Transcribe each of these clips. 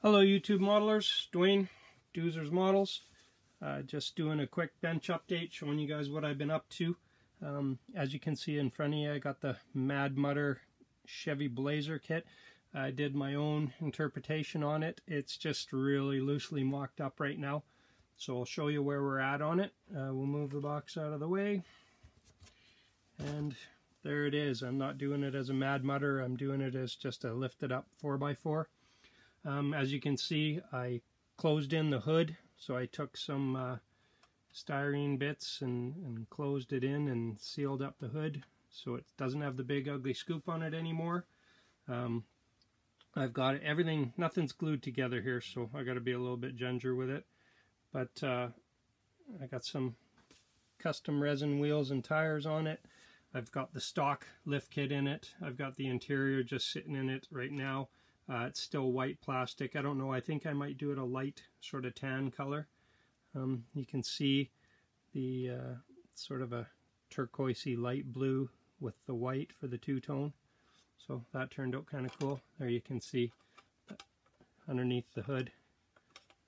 Hello YouTube modelers, Dwayne, Doozers Models. Uh, just doing a quick bench update showing you guys what I've been up to. Um, as you can see in front of you I got the Mad Mutter Chevy Blazer kit. I did my own interpretation on it. It's just really loosely mocked up right now. So I'll show you where we're at on it. Uh, we'll move the box out of the way. And there it is. I'm not doing it as a Mad Mutter. I'm doing it as just a lifted up 4x4. Um, as you can see, I closed in the hood, so I took some uh, styrene bits and, and closed it in and sealed up the hood so it doesn't have the big ugly scoop on it anymore. Um, I've got everything, nothing's glued together here, so I got to be a little bit ginger with it. But uh, I got some custom resin wheels and tires on it. I've got the stock lift kit in it. I've got the interior just sitting in it right now. Uh, it's still white plastic. I don't know. I think I might do it a light sort of tan color. Um, you can see the uh, sort of a turquoisey light blue with the white for the two-tone. So that turned out kind of cool. There you can see underneath the hood.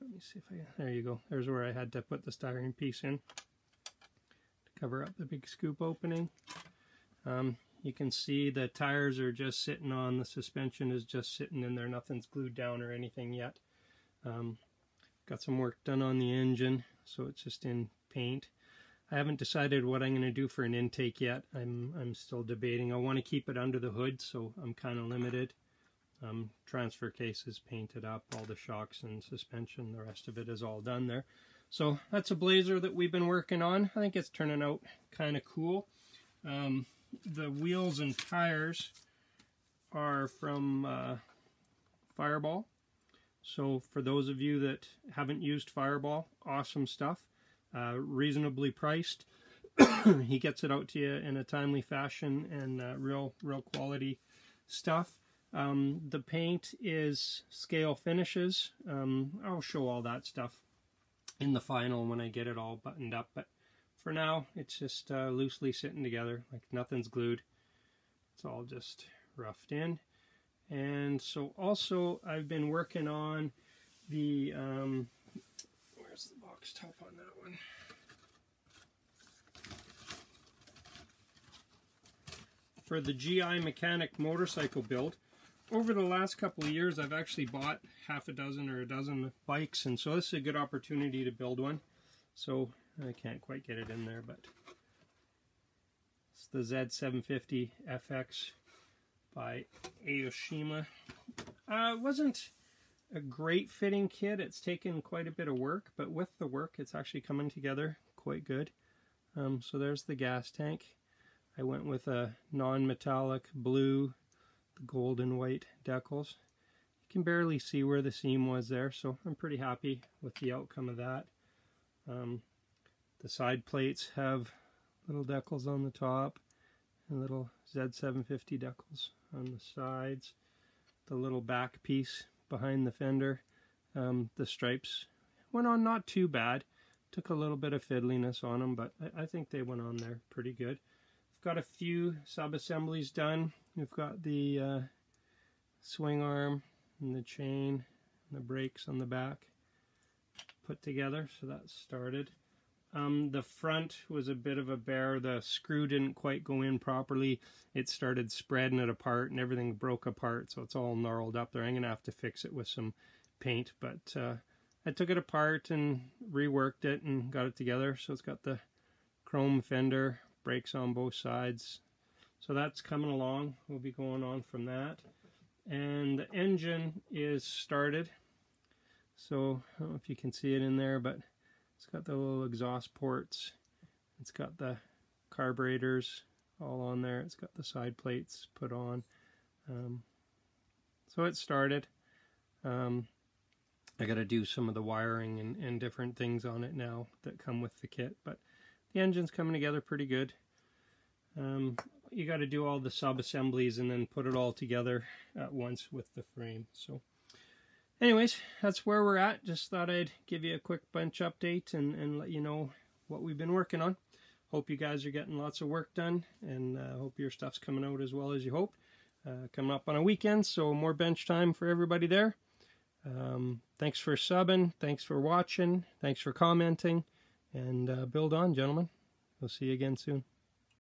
Let me see if I, can. there you go. There's where I had to put the styrene piece in to cover up the big scoop opening. Um, you can see the tires are just sitting on, the suspension is just sitting in there, nothing's glued down or anything yet. Um, got some work done on the engine, so it's just in paint. I haven't decided what I'm going to do for an intake yet. I'm, I'm still debating. I want to keep it under the hood, so I'm kind of limited. Um, transfer case is painted up, all the shocks and suspension, the rest of it is all done there. So that's a Blazer that we've been working on. I think it's turning out kind of cool. Um, the wheels and tires are from uh, Fireball. So for those of you that haven't used Fireball, awesome stuff. Uh, reasonably priced. he gets it out to you in a timely fashion and uh, real, real quality stuff. Um, the paint is scale finishes. Um, I'll show all that stuff in the final when I get it all buttoned up. But for now, it's just uh, loosely sitting together, like nothing's glued. It's all just roughed in. And so also I've been working on the, um, where's the box top on that one? For the GI Mechanic motorcycle build, over the last couple of years I've actually bought half a dozen or a dozen bikes and so this is a good opportunity to build one. So I can't quite get it in there, but it's the Z750 FX by Aoshima. Uh, it wasn't a great fitting kit. It's taken quite a bit of work, but with the work, it's actually coming together quite good. Um, so there's the gas tank. I went with a non-metallic blue, gold and white decals. You can barely see where the seam was there, so I'm pretty happy with the outcome of that. Um, the side plates have little decals on the top and little Z750 decals on the sides. The little back piece behind the fender, um, the stripes went on not too bad. Took a little bit of fiddliness on them, but I, I think they went on there pretty good. I've got a few sub-assemblies done. We've got the uh, swing arm and the chain and the brakes on the back put together, so that's started. Um, the front was a bit of a bear. The screw didn't quite go in properly. It started spreading it apart and everything broke apart, so it's all gnarled up there. I'm going to have to fix it with some paint, but uh, I took it apart and reworked it and got it together. So it's got the chrome fender, brakes on both sides. So that's coming along. We'll be going on from that. And the engine is started. So I don't know if you can see it in there, but it's got the little exhaust ports. It's got the carburetors all on there. It's got the side plates put on. Um, so it started. Um, I got to do some of the wiring and, and different things on it now that come with the kit, but the engine's coming together pretty good. Um, you got to do all the sub-assemblies and then put it all together at once with the frame. So anyways, that's where we're at. Just thought I'd give you a quick bench update and, and let you know what we've been working on. Hope you guys are getting lots of work done and uh, hope your stuff's coming out as well as you hoped. Uh, coming up on a weekend, so more bench time for everybody there. Um, thanks for subbing. Thanks for watching. Thanks for commenting. And uh, build on, gentlemen. We'll see you again soon.